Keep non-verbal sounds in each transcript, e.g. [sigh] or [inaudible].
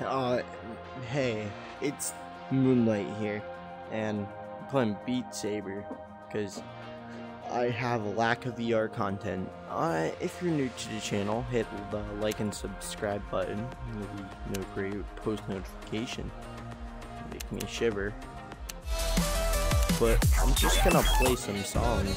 Uh, hey, it's Moonlight here, and I'm playing Beat Saber, because I have a lack of VR content. Uh, if you're new to the channel, hit the like and subscribe button, maybe no great post notification, make me shiver. But I'm just gonna play some songs.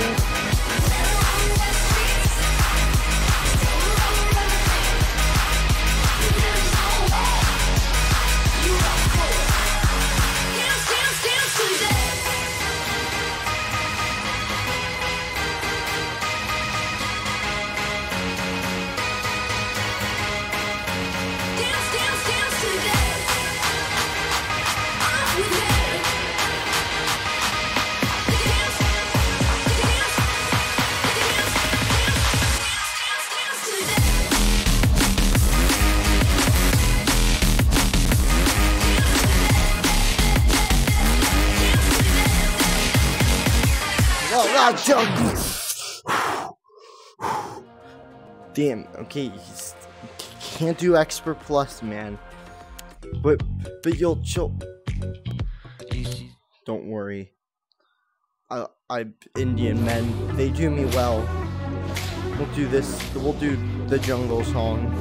[sighs] Damn, okay, he's, can't do expert plus, man. But, but you'll chill. Don't worry. I, I, Indian men, they do me well. We'll do this, we'll do the jungle song.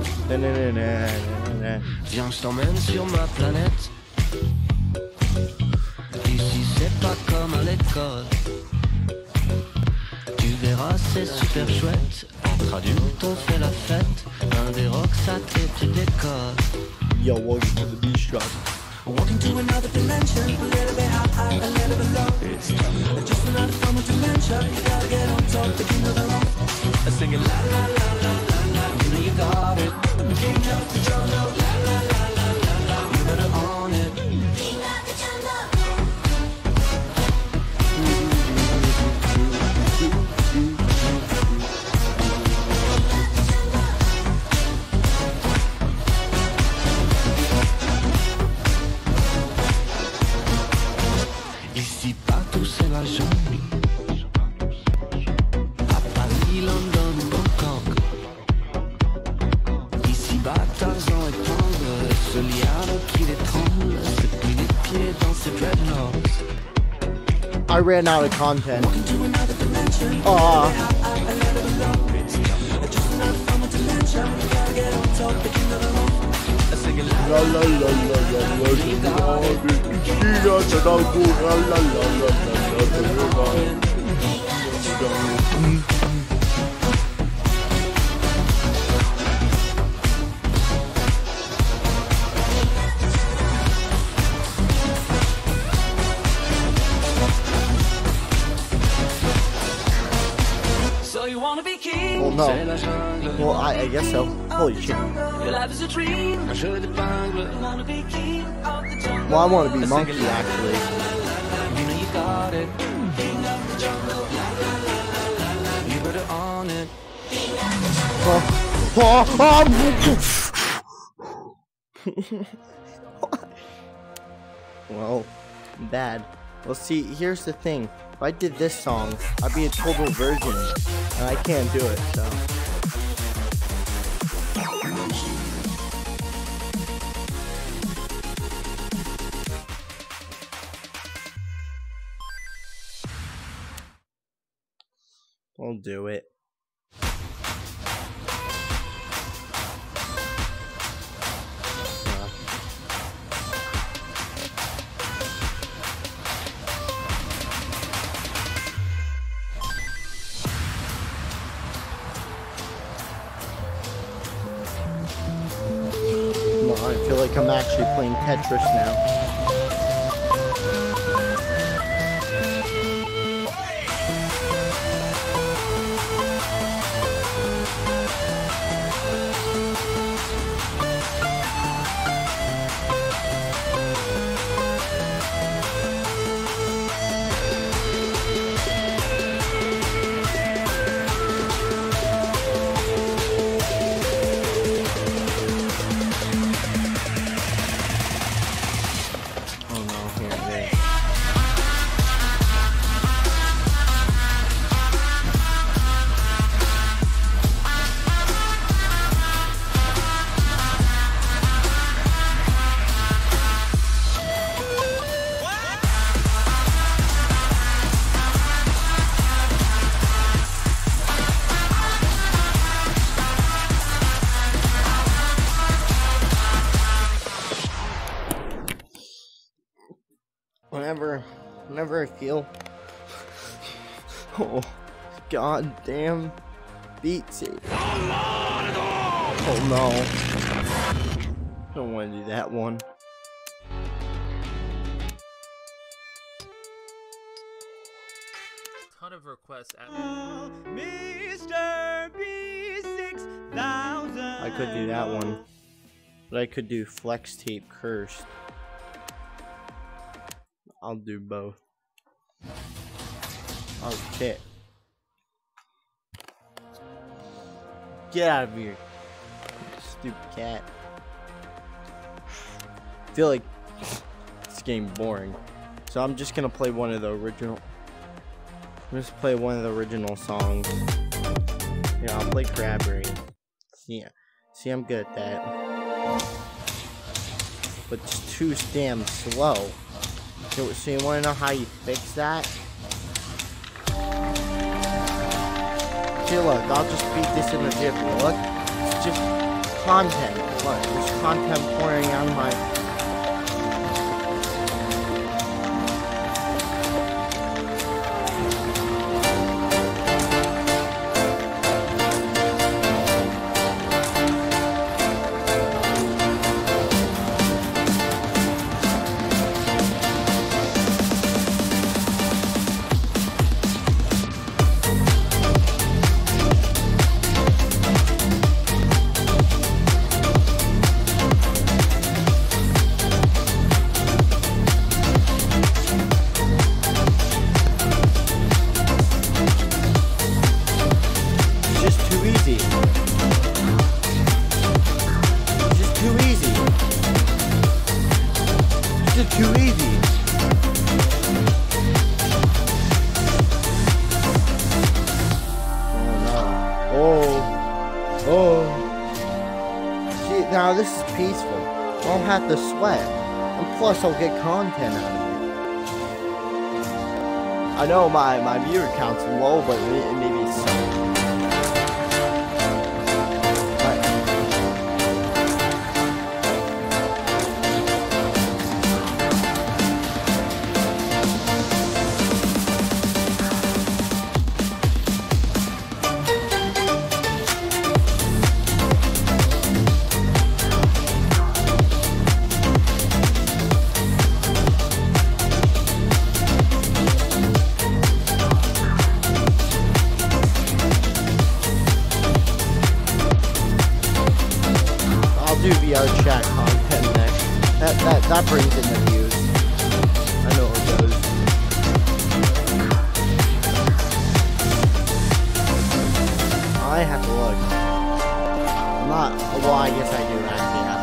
Viens, je t'emmène sur ma planète. Ici, c'est pas comme à l'école. C'est super chouette. Entre adultes, on fait la fête. Un des rocks, ça tu décolles. Yo, welcome to the beach drop. Walking to another dimension, a little bit high, a little bit low. It's just another form of dementia. You gotta get on top, the king of the rock. Singing la la la la I ran out of content. Aw. La la la la la la la no. I, I guess so. Holy shit. Well, I want to be monkey, actually. You know oh, oh, oh, oh. well, bad. Well, see, here's the thing. If I did this song, I'd be a total virgin. And I can't do it, so. I'll do it. I feel like I'm actually playing Tetris now. Whenever I feel, oh, god damn, Beat Saber. Oh no. Don't want to do that one. Ton of requests. At Mr. B6000. I could do that one. But I could do Flex Tape Cursed. I'll do both. Oh, okay. Get out of here. Stupid cat. I feel like this game boring. So I'm just gonna play one of the original. I'm just play one of the original songs. Yeah, I'll play Crabberry. See, see, I'm good at that. But it's too damn slow. So, so you wanna know how you fix that? See, look, I'll just beat this in the jiffy. Look, it's just content. Look, there's content pouring on my Easy. Oh. Oh. Oh. See, now this is peaceful. I don't have to sweat. And plus, I'll get content out of it. I know my, my viewer count's low, but maybe it's Do VR chat content next. That that that brings in the views. I know it does. I have to look. I'm not. Well, I guess I do actually have.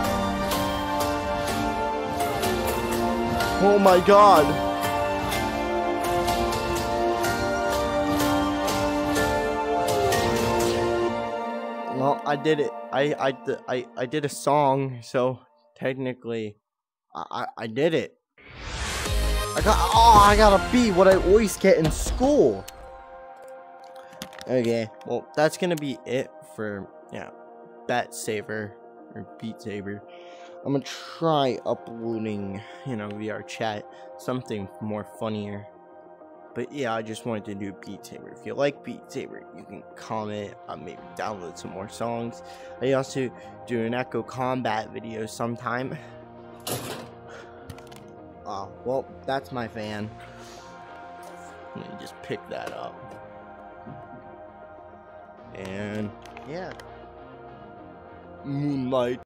to. Oh my god. Well, I did it. I I I I did a song, so technically, I I, did it. I got oh I got a B. What I always get in school. Okay, well that's gonna be it for yeah, Bat Saver or Beat Saber. I'm gonna try uploading, you know, VR chat, something more funnier. But yeah, I just wanted to do Beat Saber. If you like Beat Saber, you can comment, uh, maybe download some more songs. I also do an Echo Combat video sometime. [laughs] Oh, well, that's my fan. Let me just pick that up. And yeah. Moonlight.